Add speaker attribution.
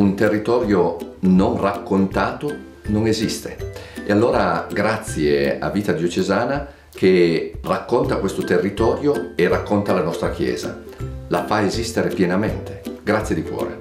Speaker 1: un territorio non raccontato non esiste. E allora grazie a Vita Diocesana che racconta questo territorio e racconta la nostra Chiesa, la fa esistere pienamente. Grazie di cuore.